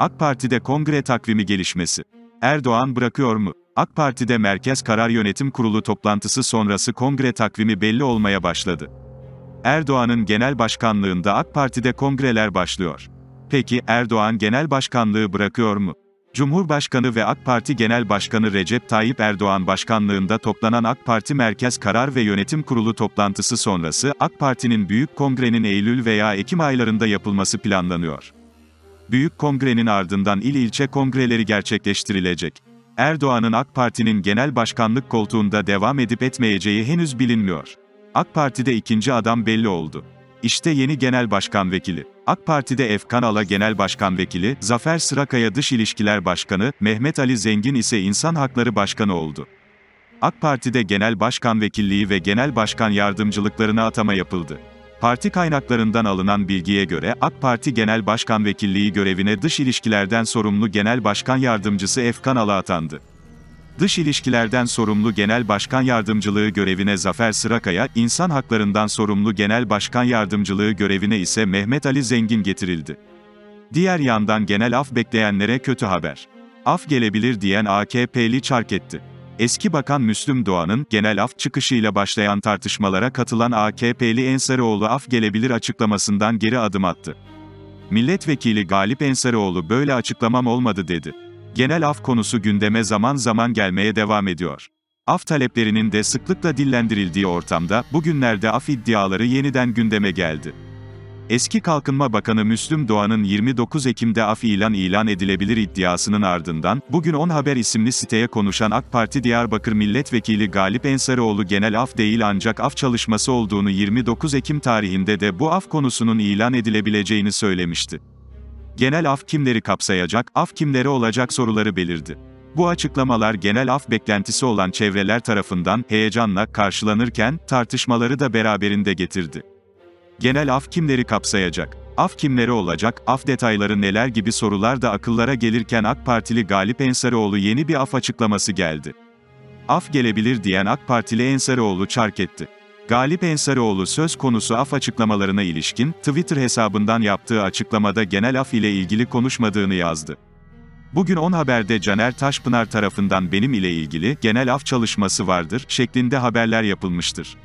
AK Parti'de kongre takvimi gelişmesi. Erdoğan bırakıyor mu? AK Parti'de Merkez Karar Yönetim Kurulu toplantısı sonrası kongre takvimi belli olmaya başladı. Erdoğan'ın genel başkanlığında AK Parti'de kongreler başlıyor. Peki Erdoğan genel başkanlığı bırakıyor mu? Cumhurbaşkanı ve AK Parti Genel Başkanı Recep Tayyip Erdoğan başkanlığında toplanan AK Parti Merkez Karar ve Yönetim Kurulu toplantısı sonrası AK Parti'nin Büyük Kongre'nin Eylül veya Ekim aylarında yapılması planlanıyor. Büyük Kongre'nin ardından il ilçe kongreleri gerçekleştirilecek. Erdoğan'ın AK Parti'nin genel başkanlık koltuğunda devam edip etmeyeceği henüz bilinmiyor. AK Parti'de ikinci adam belli oldu. İşte yeni genel başkan vekili. AK Parti'de Efkan Ala Genel Başkan Vekili, Zafer Sırakaya Dış İlişkiler Başkanı, Mehmet Ali Zengin ise İnsan Hakları Başkanı oldu. AK Parti'de Genel Başkan Vekilliği ve Genel Başkan Yardımcılıklarına atama yapıldı. Parti kaynaklarından alınan bilgiye göre AK Parti Genel Başkan Vekilliği görevine dış ilişkilerden sorumlu Genel Başkan Yardımcısı Efkan Ala atandı. Dış ilişkilerden sorumlu Genel Başkan Yardımcılığı görevine Zafer Sırakaya, insan haklarından sorumlu Genel Başkan Yardımcılığı görevine ise Mehmet Ali Zengin getirildi. Diğer yandan genel af bekleyenlere kötü haber. Af gelebilir diyen AKP'li çark etti. Eski Bakan Müslüm Doğan'ın genel af çıkışıyla başlayan tartışmalara katılan AKP'li Ensarioğlu af gelebilir açıklamasından geri adım attı. Milletvekili Galip Ensarioğlu böyle açıklamam olmadı dedi. Genel af konusu gündeme zaman zaman gelmeye devam ediyor. Af taleplerinin de sıklıkla dillendirildiği ortamda, bugünlerde af iddiaları yeniden gündeme geldi. Eski Kalkınma Bakanı Müslüm Doğan'ın 29 Ekim'de af ilan ilan edilebilir iddiasının ardından, bugün 10 Haber isimli siteye konuşan AK Parti Diyarbakır Milletvekili Galip Ensarioğlu genel af değil ancak af çalışması olduğunu 29 Ekim tarihinde de bu af konusunun ilan edilebileceğini söylemişti. Genel af kimleri kapsayacak, af kimlere olacak soruları belirdi. Bu açıklamalar genel af beklentisi olan çevreler tarafından heyecanla karşılanırken tartışmaları da beraberinde getirdi. Genel af kimleri kapsayacak? Af kimleri olacak? Af detayları neler gibi sorular da akıllara gelirken AK Partili Galip Ensarioğlu yeni bir af açıklaması geldi. Af gelebilir diyen AK Partili Ensarioğlu çark etti. Galip Ensarioğlu söz konusu af açıklamalarına ilişkin, Twitter hesabından yaptığı açıklamada genel af ile ilgili konuşmadığını yazdı. Bugün 10 Haber'de Caner Taşpınar tarafından benim ile ilgili genel af çalışması vardır şeklinde haberler yapılmıştır.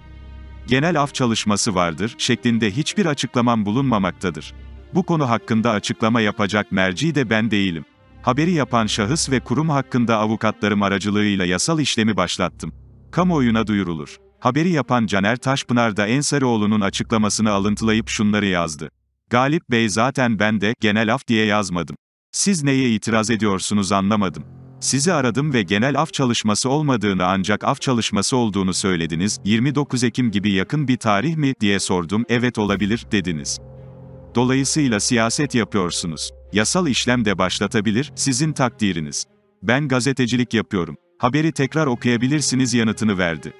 Genel af çalışması vardır şeklinde hiçbir açıklamam bulunmamaktadır. Bu konu hakkında açıklama yapacak merci de ben değilim. Haberi yapan şahıs ve kurum hakkında avukatlarım aracılığıyla yasal işlemi başlattım. Kamuoyuna duyurulur. Haberi yapan Caner Taşpınar da Ensarioğlu'nun açıklamasını alıntılayıp şunları yazdı. Galip Bey zaten ben de genel af diye yazmadım. Siz neye itiraz ediyorsunuz anlamadım. Sizi aradım ve genel af çalışması olmadığını ancak af çalışması olduğunu söylediniz. 29 Ekim gibi yakın bir tarih mi diye sordum. Evet olabilir dediniz. Dolayısıyla siyaset yapıyorsunuz. Yasal işlem de başlatabilir, sizin takdiriniz. Ben gazetecilik yapıyorum. Haberi tekrar okuyabilirsiniz yanıtını verdi.